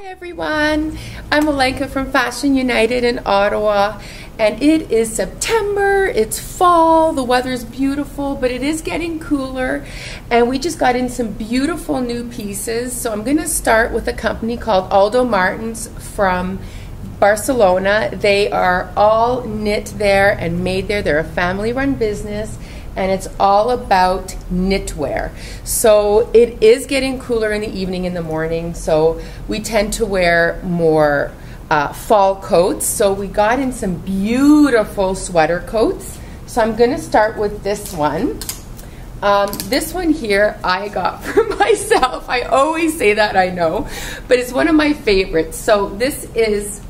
Hi everyone, I'm Olenka from Fashion United in Ottawa and it is September, it's fall, the weather's beautiful but it is getting cooler and we just got in some beautiful new pieces. So I'm going to start with a company called Aldo Martins from Barcelona. They are all knit there and made there, they're a family run business and it's all about knitwear. So it is getting cooler in the evening in the morning, so we tend to wear more uh, fall coats. So we got in some beautiful sweater coats. So I'm going to start with this one. Um, this one here I got for myself. I always say that, I know, but it's one of my favorites. So this is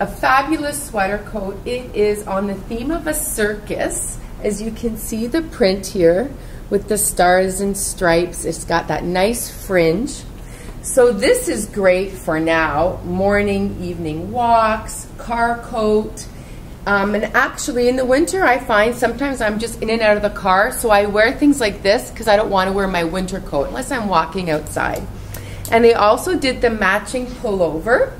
a fabulous sweater coat. It is on the theme of a circus. As you can see the print here with the stars and stripes, it's got that nice fringe. So this is great for now, morning, evening walks, car coat. Um, and actually in the winter I find sometimes I'm just in and out of the car so I wear things like this because I don't want to wear my winter coat unless I'm walking outside. And they also did the matching pullover.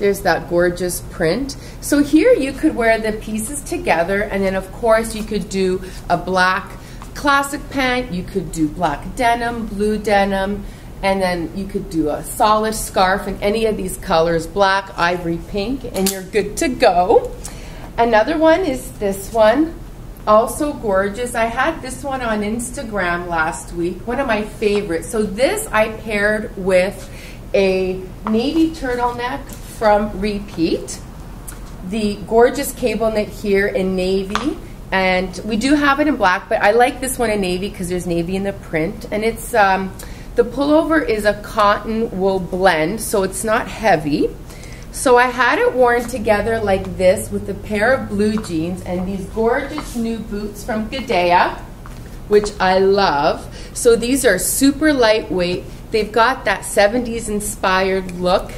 There's that gorgeous print. So here you could wear the pieces together and then of course you could do a black classic pant, you could do black denim, blue denim, and then you could do a solid scarf in any of these colors, black, ivory, pink, and you're good to go. Another one is this one, also gorgeous. I had this one on Instagram last week, one of my favorites. So this I paired with a navy turtleneck from Repeat. The gorgeous cable knit here in navy. And we do have it in black, but I like this one in navy because there's navy in the print. And it's, um, the pullover is a cotton wool blend, so it's not heavy. So I had it worn together like this with a pair of blue jeans and these gorgeous new boots from Gudea, which I love. So these are super lightweight. They've got that 70s inspired look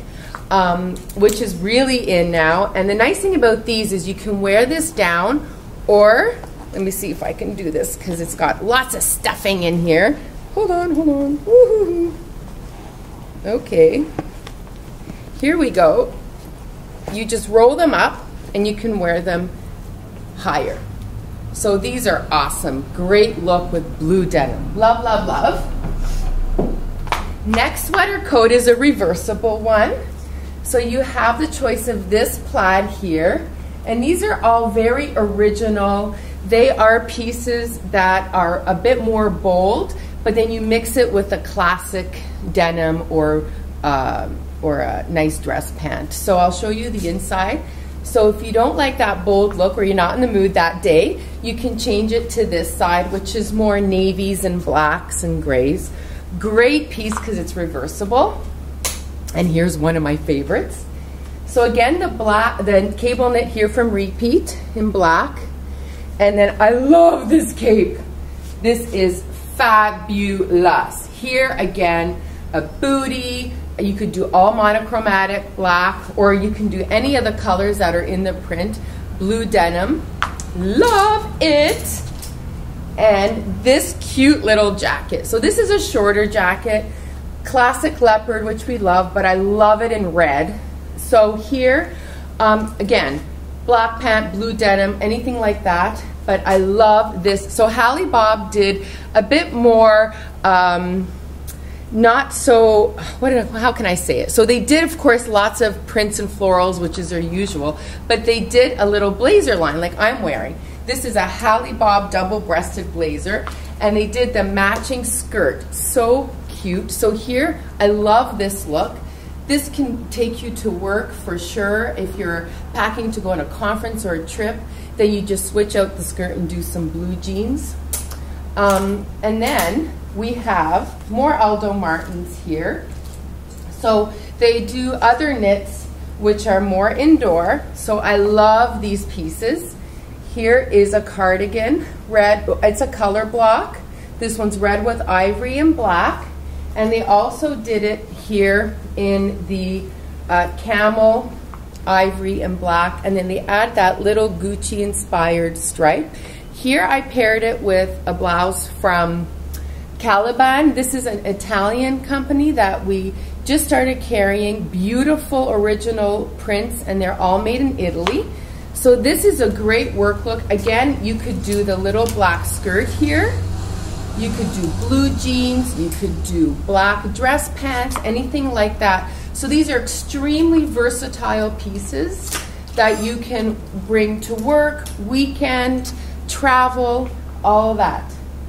um, which is really in now. And the nice thing about these is you can wear this down or, let me see if I can do this because it's got lots of stuffing in here. Hold on, hold on. Okay. Here we go. You just roll them up and you can wear them higher. So these are awesome. Great look with blue denim. Love, love, love. Next sweater coat is a reversible one. So you have the choice of this plaid here, and these are all very original. They are pieces that are a bit more bold, but then you mix it with a classic denim or uh, or a nice dress pant. So I'll show you the inside. So if you don't like that bold look or you're not in the mood that day, you can change it to this side, which is more navies and blacks and grays. Great piece because it's reversible. And here's one of my favorites. So again, the black, the cable knit here from Repeat in black. And then I love this cape. This is fabulous. Here again, a booty. You could do all monochromatic black or you can do any of the colors that are in the print. Blue denim. Love it. And this cute little jacket. So this is a shorter jacket classic leopard, which we love, but I love it in red. So here, um, again, black pant, blue denim, anything like that. But I love this. So Hale Bob did a bit more, um, not so, what did, how can I say it? So they did, of course, lots of prints and florals, which is their usual, but they did a little blazer line like I'm wearing. This is a Hale Bob double-breasted blazer, and they did the matching skirt. So cute. So here, I love this look. This can take you to work for sure. If you're packing to go on a conference or a trip, then you just switch out the skirt and do some blue jeans. Um, and then we have more Aldo Martins here. So they do other knits which are more indoor. So I love these pieces. Here is a cardigan, red, it's a color block. This one's red with ivory and black. And they also did it here in the uh, camel, ivory, and black. And then they add that little Gucci inspired stripe. Here I paired it with a blouse from Caliban. This is an Italian company that we just started carrying beautiful original prints and they're all made in Italy. So this is a great work look. Again, you could do the little black skirt here. You could do blue jeans, you could do black dress pants, anything like that. So these are extremely versatile pieces that you can bring to work, weekend, travel, all that.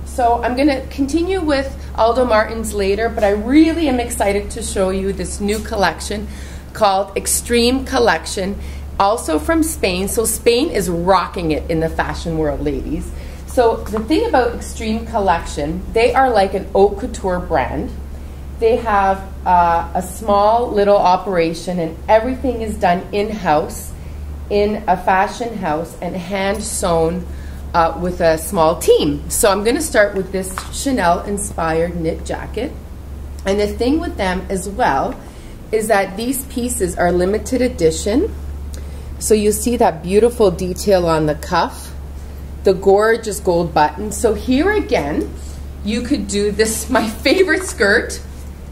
So I'm gonna continue with Aldo Martins later, but I really am excited to show you this new collection called Extreme Collection, also from Spain. So Spain is rocking it in the fashion world, ladies. So the thing about Extreme Collection, they are like an haute couture brand. They have uh, a small little operation and everything is done in-house in a fashion house and hand sewn uh, with a small team. So I'm going to start with this Chanel inspired knit jacket. And the thing with them as well is that these pieces are limited edition. So you see that beautiful detail on the cuff, the gorgeous gold button. So here again, you could do this, my favorite skirt,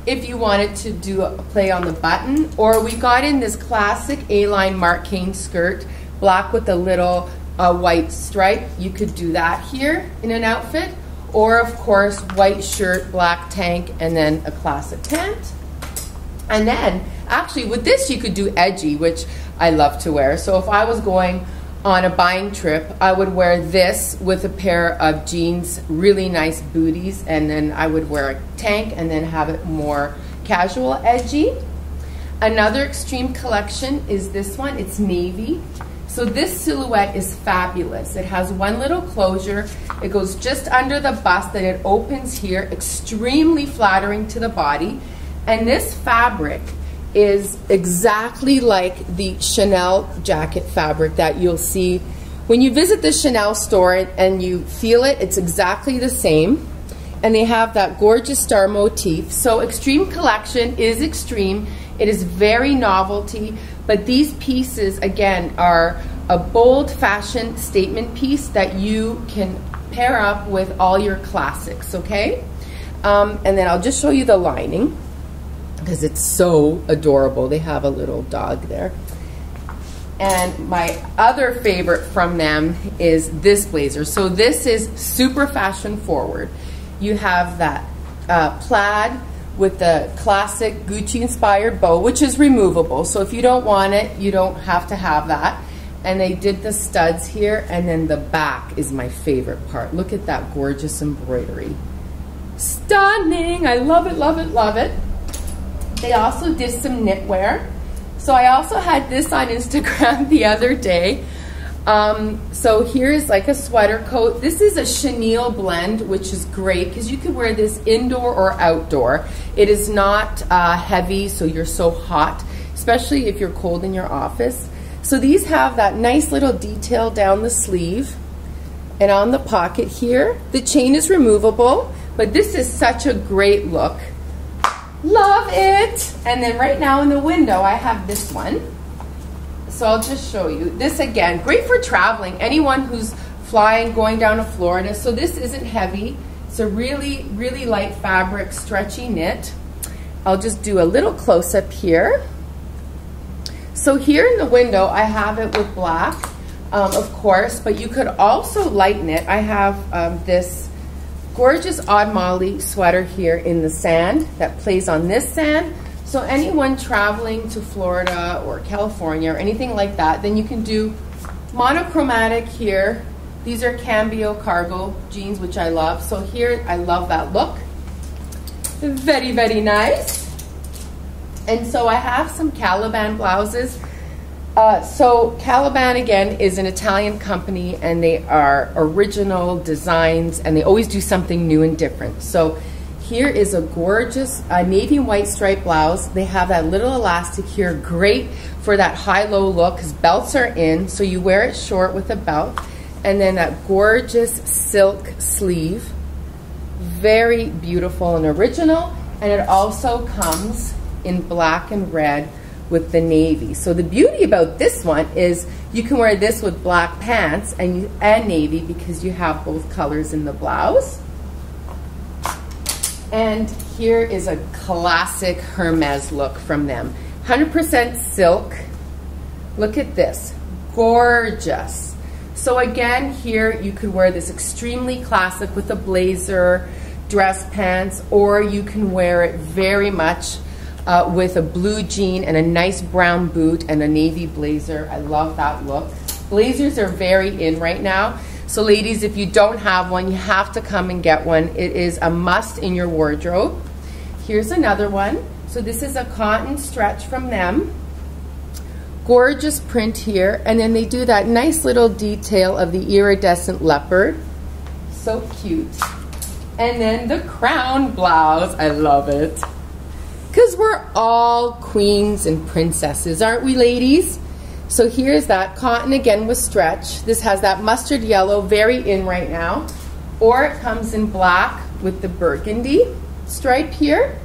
if you wanted to do a play on the button, or we got in this classic A-line Marc Cain skirt, black with a little a white stripe, you could do that here in an outfit. Or of course, white shirt, black tank, and then a classic pant. And then, actually with this you could do edgy, which I love to wear. So if I was going on a buying trip, I would wear this with a pair of jeans, really nice booties, and then I would wear a tank and then have it more casual, edgy. Another extreme collection is this one. It's navy. So this silhouette is fabulous. It has one little closure. It goes just under the bust and it opens here, extremely flattering to the body. And this fabric is exactly like the Chanel jacket fabric that you'll see when you visit the Chanel store and you feel it, it's exactly the same. And they have that gorgeous star motif. So Extreme Collection is extreme. It is very novelty. But these pieces, again, are a bold fashion statement piece that you can pair up with all your classics, okay? Um, and then I'll just show you the lining because it's so adorable. They have a little dog there. And my other favorite from them is this blazer. So this is super fashion forward. You have that uh, plaid with the classic Gucci inspired bow, which is removable. So if you don't want it, you don't have to have that. And they did the studs here, and then the back is my favorite part. Look at that gorgeous embroidery. Stunning! I love it, love it, love it. They also did some knitwear. So I also had this on Instagram the other day. Um, so here's like a sweater coat. This is a chenille blend, which is great because you can wear this indoor or outdoor. It is not uh, heavy, so you're so hot, especially if you're cold in your office. So these have that nice little detail down the sleeve and on the pocket here. The chain is removable, but this is such a great look. Love it! And then right now in the window, I have this one. So I'll just show you. This again, great for traveling. Anyone who's flying, going down to Florida. So this isn't heavy. It's a really, really light fabric, stretchy knit. I'll just do a little close up here. So here in the window, I have it with black, um, of course, but you could also lighten it. I have um, this gorgeous Odd Molly sweater here in the sand that plays on this sand. So anyone traveling to Florida or California or anything like that, then you can do monochromatic here. These are Cambio cargo jeans, which I love. So here, I love that look. Very, very nice. And so I have some Caliban blouses. Uh, so Caliban again is an Italian company and they are original designs and they always do something new and different. So here is a gorgeous uh, navy white striped blouse. They have that little elastic here, great for that high-low look because belts are in, so you wear it short with a belt. And then that gorgeous silk sleeve, very beautiful and original. And it also comes in black and red with the navy. So the beauty about this one is you can wear this with black pants and, you, and navy because you have both colors in the blouse. And here is a classic Hermes look from them. 100% silk. Look at this. Gorgeous. So again, here you could wear this extremely classic with a blazer, dress pants, or you can wear it very much uh, with a blue jean and a nice brown boot and a navy blazer. I love that look. Blazers are very in right now. So ladies, if you don't have one, you have to come and get one. It is a must in your wardrobe. Here's another one. So this is a cotton stretch from them. Gorgeous print here. And then they do that nice little detail of the iridescent leopard. So cute. And then the crown blouse. I love it. Because we're all queens and princesses, aren't we, ladies? So here's that cotton again with stretch. This has that mustard yellow, very in right now. Or it comes in black with the burgundy stripe here.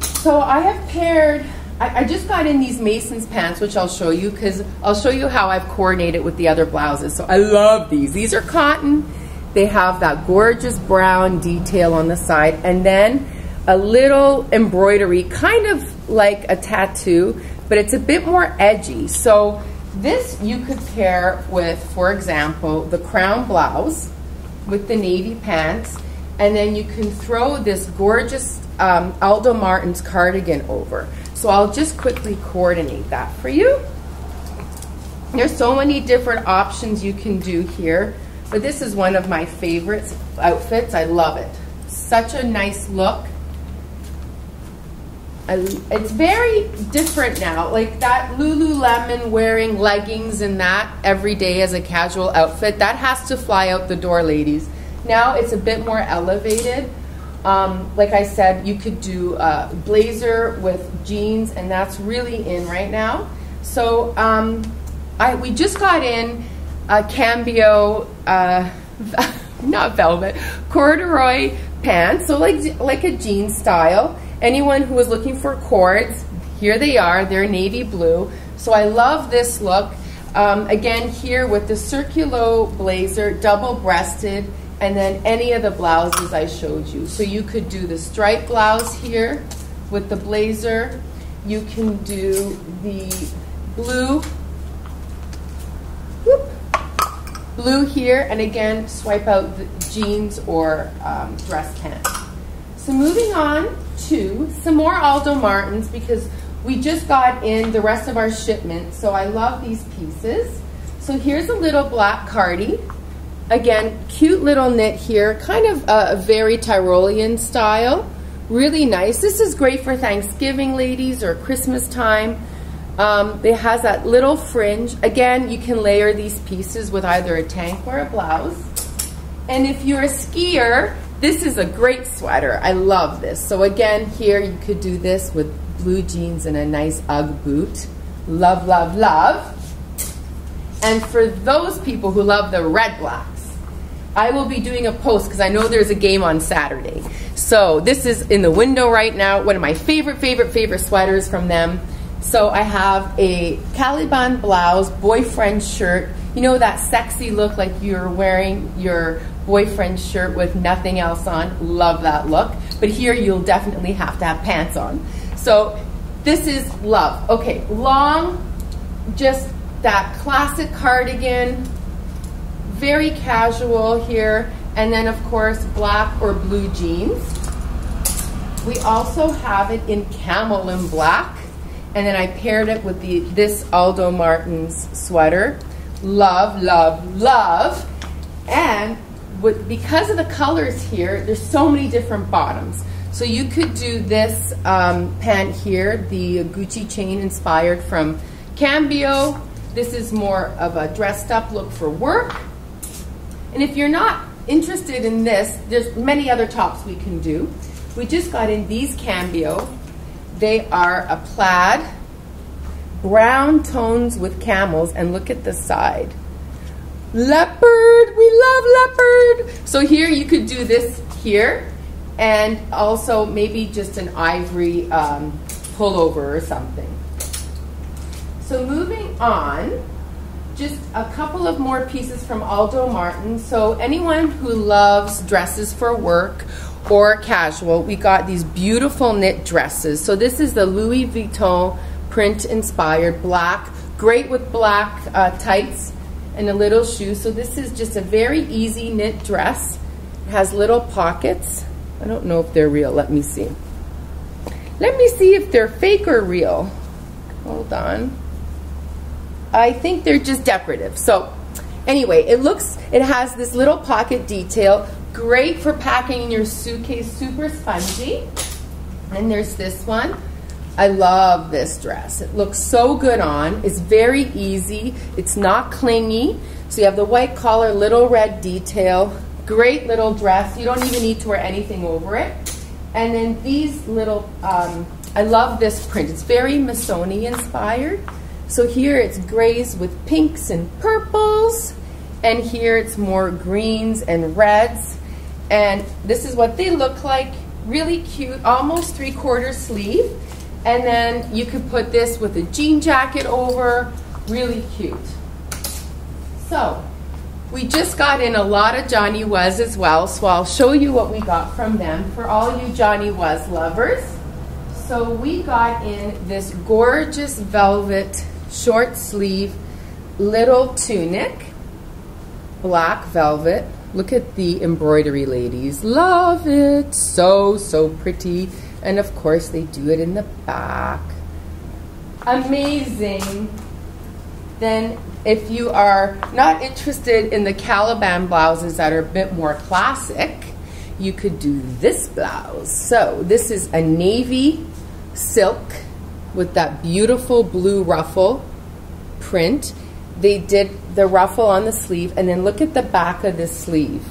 So I have paired, I, I just got in these Mason's pants, which I'll show you because I'll show you how I've coordinated with the other blouses. So I love these. These are cotton. They have that gorgeous brown detail on the side and then a little embroidery, kind of like a tattoo, but it's a bit more edgy. So this you could pair with, for example, the crown blouse with the navy pants, and then you can throw this gorgeous um, Aldo Martins cardigan over. So I'll just quickly coordinate that for you. There's so many different options you can do here. But this is one of my favorite outfits. I love it. Such a nice look. It's very different now. Like that Lululemon wearing leggings and that every day as a casual outfit, that has to fly out the door, ladies. Now it's a bit more elevated. Um, like I said, you could do a blazer with jeans, and that's really in right now. So um, I, we just got in a cambio, uh, not velvet, corduroy pants, so like, like a jean style. Anyone who was looking for cords, here they are, they're navy blue. So I love this look. Um, again, here with the Circolo blazer, double-breasted, and then any of the blouses I showed you. So you could do the striped blouse here with the blazer. You can do the blue blue here, and again, swipe out the jeans or um, dress pants. So moving on to some more Aldo Martins because we just got in the rest of our shipment, so I love these pieces. So here's a little black cardi. Again, cute little knit here, kind of a, a very Tyrolean style. Really nice. This is great for Thanksgiving, ladies, or Christmas time. Um, it has that little fringe. Again, you can layer these pieces with either a tank or a blouse. And if you're a skier, this is a great sweater. I love this. So again, here you could do this with blue jeans and a nice Ugg boot. Love, love, love. And for those people who love the red blacks, I will be doing a post because I know there's a game on Saturday. So this is in the window right now. One of my favorite, favorite, favorite sweaters from them. So I have a Caliban blouse, boyfriend shirt. You know that sexy look like you're wearing your boyfriend shirt with nothing else on. Love that look. But here you'll definitely have to have pants on. So this is love. Okay, long, just that classic cardigan, very casual here. And then of course, black or blue jeans. We also have it in camel and black and then I paired it with the this Aldo Martins sweater. Love, love, love. And with, because of the colors here, there's so many different bottoms. So you could do this um, pant here, the Gucci chain inspired from Cambio. This is more of a dressed up look for work. And if you're not interested in this, there's many other tops we can do. We just got in these Cambio they are a plaid, brown tones with camels, and look at the side. Leopard, we love leopard. So here you could do this here, and also maybe just an ivory um, pullover or something. So moving on, just a couple of more pieces from Aldo Martin. So anyone who loves dresses for work or casual, we got these beautiful knit dresses. So this is the Louis Vuitton print inspired black, great with black uh, tights and a little shoe. So this is just a very easy knit dress. It has little pockets. I don't know if they're real. Let me see. Let me see if they're fake or real. Hold on. I think they're just decorative. So anyway, it looks, it has this little pocket detail. Great for packing in your suitcase, super spongy. And there's this one. I love this dress. It looks so good on. It's very easy. It's not clingy. So you have the white collar, little red detail. Great little dress. You don't even need to wear anything over it. And then these little, um, I love this print. It's very Missoni inspired. So here it's grays with pinks and purples. And here it's more greens and reds. And this is what they look like. Really cute, almost three quarter sleeve. And then you could put this with a jean jacket over. Really cute. So we just got in a lot of Johnny Was as well. So I'll show you what we got from them for all you Johnny Was lovers. So we got in this gorgeous velvet short sleeve little tunic, black velvet. Look at the embroidery, ladies. Love it. So, so pretty. And of course, they do it in the back. Amazing. Then, if you are not interested in the Caliban blouses that are a bit more classic, you could do this blouse. So, this is a navy silk with that beautiful blue ruffle print. They did the ruffle on the sleeve, and then look at the back of this sleeve.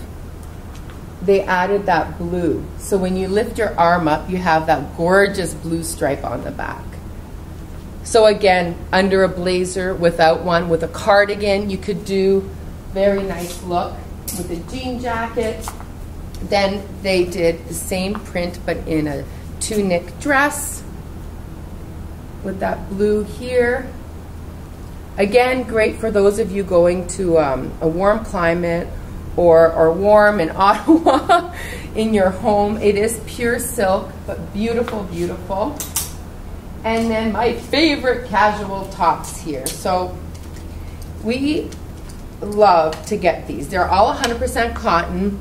They added that blue. So when you lift your arm up, you have that gorgeous blue stripe on the back. So again, under a blazer, without one, with a cardigan, you could do very nice look with a jean jacket. Then they did the same print, but in a tunic dress with that blue here. Again, great for those of you going to um, a warm climate or, or warm in Ottawa in your home. It is pure silk, but beautiful, beautiful. And then my favorite casual tops here. So we love to get these. They're all 100% cotton.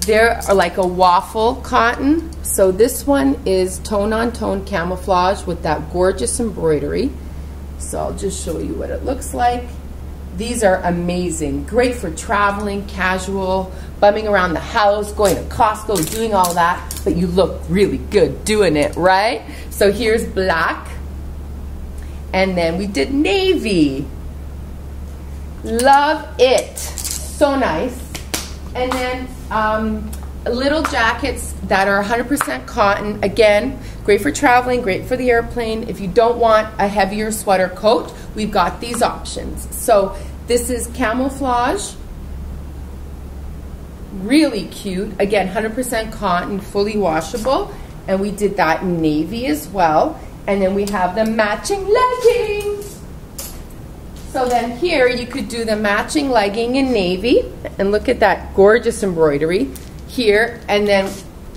They're like a waffle cotton. So this one is tone on tone camouflage with that gorgeous embroidery. So I'll just show you what it looks like. These are amazing. Great for traveling, casual, bumming around the house, going to Costco, doing all that. But you look really good doing it, right? So here's black. And then we did navy. Love it. So nice. And then um, little jackets that are 100% cotton. Again, great for traveling, great for the airplane. If you don't want a heavier sweater coat, we've got these options. So this is camouflage. Really cute. Again, 100% cotton, fully washable. And we did that in navy as well. And then we have the matching leggings. So then here you could do the matching legging in navy and look at that gorgeous embroidery here and then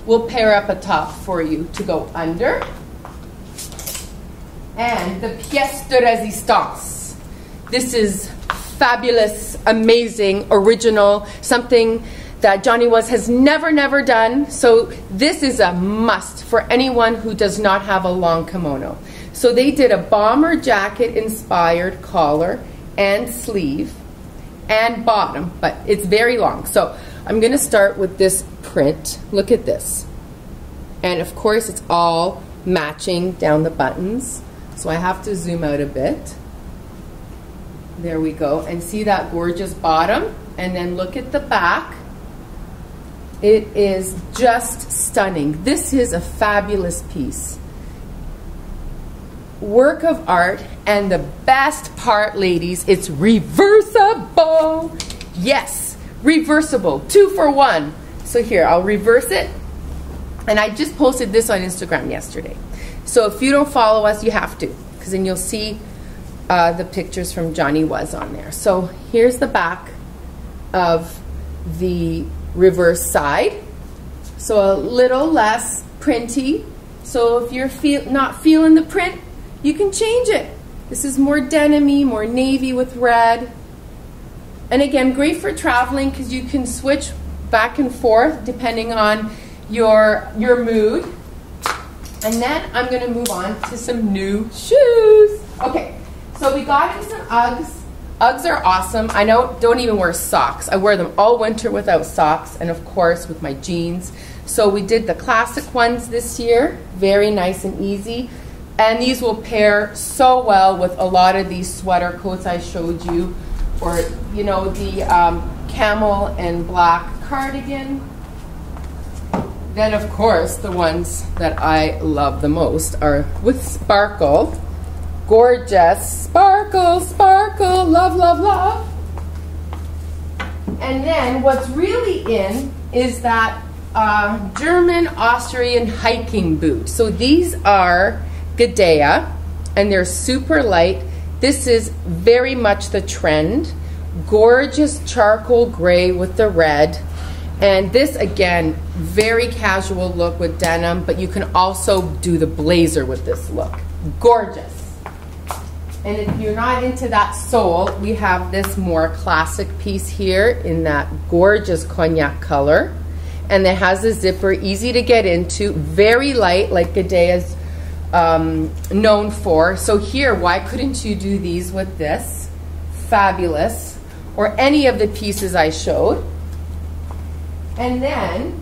we'll pair up a top for you to go under. And the pièce de résistance. This is fabulous, amazing, original, something that Johnny Was has never, never done. So this is a must for anyone who does not have a long kimono. So they did a bomber jacket inspired collar and sleeve and bottom, but it's very long. So I'm gonna start with this print. Look at this. And of course it's all matching down the buttons. So I have to zoom out a bit. There we go. And see that gorgeous bottom? And then look at the back. It is just stunning. This is a fabulous piece work of art and the best part ladies it's reversible yes reversible two for one so here I'll reverse it and I just posted this on Instagram yesterday so if you don't follow us you have to because then you'll see uh, the pictures from Johnny Was on there. So here's the back of the reverse side. So a little less printy. So if you're feel, not feeling the print, you can change it. This is more denim more navy with red. And again, great for traveling because you can switch back and forth depending on your, your mood. And then I'm going to move on to some new shoes. Okay, so we got in some Uggs. Uggs are awesome. I know don't even wear socks. I wear them all winter without socks and of course with my jeans. So we did the classic ones this year. Very nice and easy. And these will pair so well with a lot of these sweater coats I showed you. Or, you know, the um, camel and black cardigan. Then, of course, the ones that I love the most are with sparkle gorgeous. Sparkle, sparkle, love, love, love. And then what's really in is that uh, German Austrian hiking boot. So these are Gudea and they're super light. This is very much the trend. Gorgeous charcoal gray with the red. And this again, very casual look with denim, but you can also do the blazer with this look. Gorgeous. And if you're not into that sole, we have this more classic piece here in that gorgeous cognac color. And it has a zipper, easy to get into, very light, like Gudea's um, known for. So here, why couldn't you do these with this? Fabulous. Or any of the pieces I showed. And then,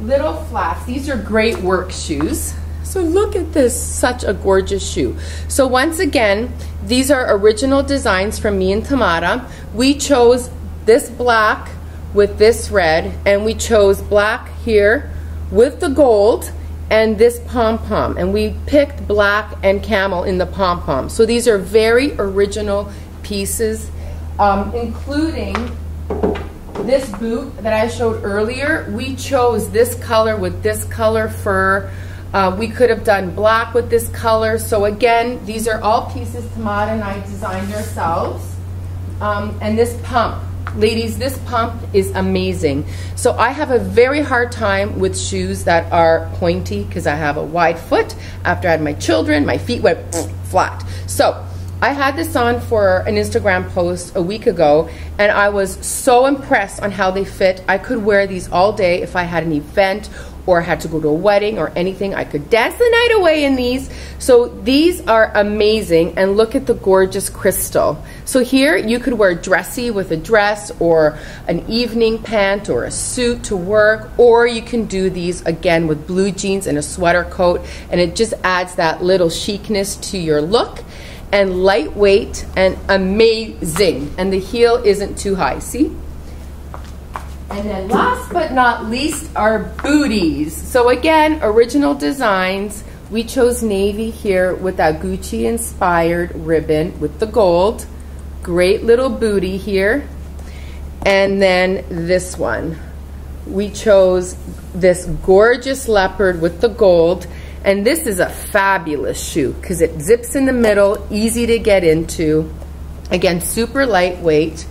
little flats. These are great work shoes. So look at this, such a gorgeous shoe. So once again, these are original designs from me and Tamara. We chose this black with this red, and we chose black here with the gold and this pom-pom. And we picked black and camel in the pom-pom. So these are very original pieces, um, including this boot that I showed earlier. We chose this color with this color fur uh, we could have done black with this color. So again, these are all pieces Tamara and I designed ourselves. Um, and this pump, ladies, this pump is amazing. So I have a very hard time with shoes that are pointy because I have a wide foot. After I had my children, my feet went flat. So I had this on for an Instagram post a week ago and I was so impressed on how they fit. I could wear these all day if I had an event or had to go to a wedding or anything, I could dance the night away in these. So these are amazing and look at the gorgeous crystal. So here you could wear dressy with a dress or an evening pant or a suit to work or you can do these again with blue jeans and a sweater coat and it just adds that little chicness to your look and lightweight and amazing and the heel isn't too high see and then last but not least are booties. So again, original designs. We chose navy here with that Gucci inspired ribbon with the gold. Great little booty here. And then this one. We chose this gorgeous leopard with the gold. And this is a fabulous shoe because it zips in the middle, easy to get into. Again, super lightweight.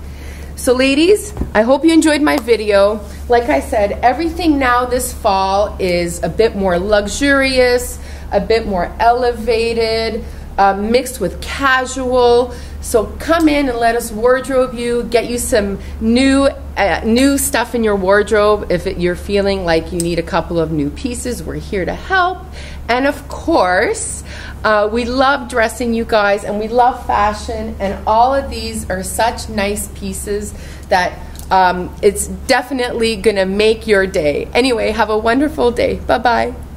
So ladies, I hope you enjoyed my video. Like I said, everything now this fall is a bit more luxurious, a bit more elevated, uh, mixed with casual. So come in and let us wardrobe you, get you some new uh, new stuff in your wardrobe. If it, you're feeling like you need a couple of new pieces, we're here to help. And of course, uh, we love dressing you guys and we love fashion and all of these are such nice pieces that um, it's definitely gonna make your day. Anyway, have a wonderful day. Bye-bye.